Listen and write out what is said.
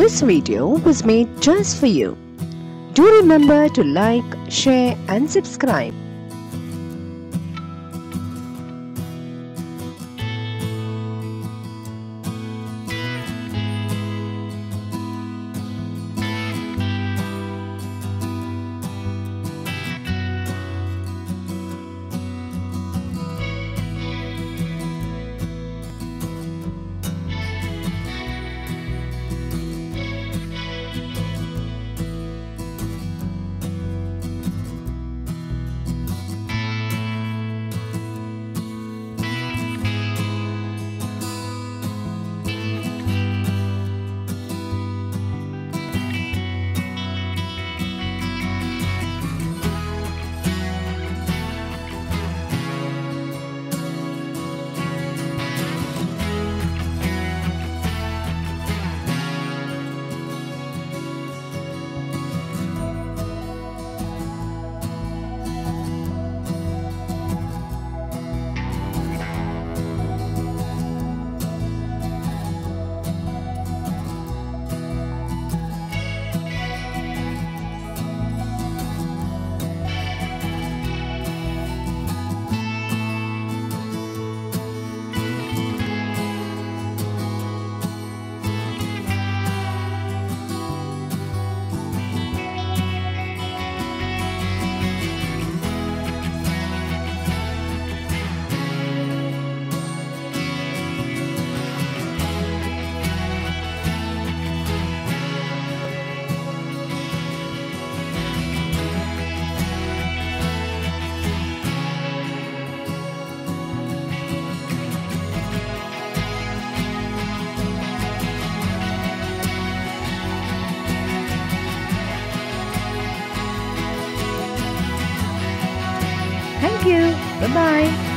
This video was made just for you. Do remember to like, share and subscribe. Bye bye.